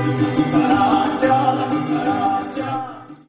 Thank you.